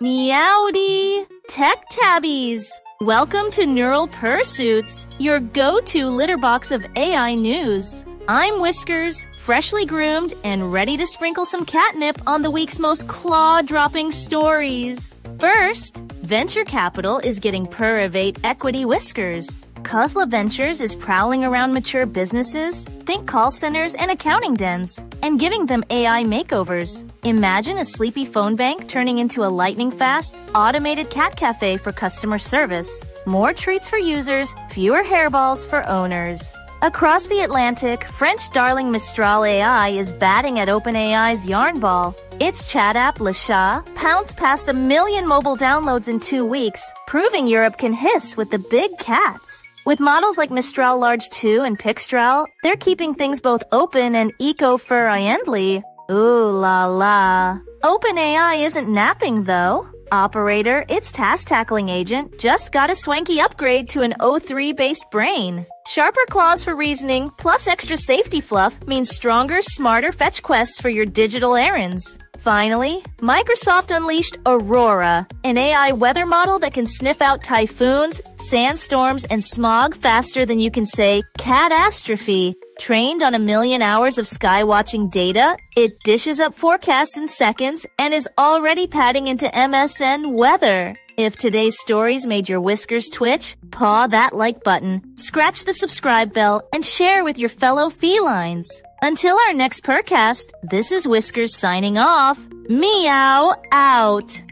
Meowdy! Tech Tabbies! Welcome to Neural Purr-Suits, your go to litter box of AI news. I'm Whiskers, freshly groomed and ready to sprinkle some catnip on the week's most claw dropping stories. First, venture capital is getting Purivate equity whiskers. Khosla Ventures is prowling around mature businesses, think call centers and accounting dens, and giving them AI makeovers. Imagine a sleepy phone bank turning into a lightning fast, automated cat cafe for customer service. More treats for users, fewer hairballs for owners. Across the Atlantic, French darling Mistral AI is batting at OpenAI's Yarn Ball. Its chat app, Le Chat, pounced past a million mobile downloads in two weeks, proving Europe can hiss with the big cats. With models like Mistral Large 2 and Pixtral, they're keeping things both open and eco-friendly. Ooh la la. OpenAI isn't napping though. Operator, its task tackling agent, just got a swanky upgrade to an O3 based brain. Sharper claws for reasoning, plus extra safety fluff means stronger, smarter fetch quests for your digital errands. Finally, Microsoft unleashed Aurora, an AI weather model that can sniff out typhoons, sandstorms, and smog faster than you can say catastrophe. Trained on a million hours of sky watching data, it dishes up forecasts in seconds and is already padding into MSN weather. If today's stories made your whiskers twitch, paw that like button, scratch the subscribe bell, and share with your fellow felines. Until our next Purrcast, this is Whiskers signing off. Meow out.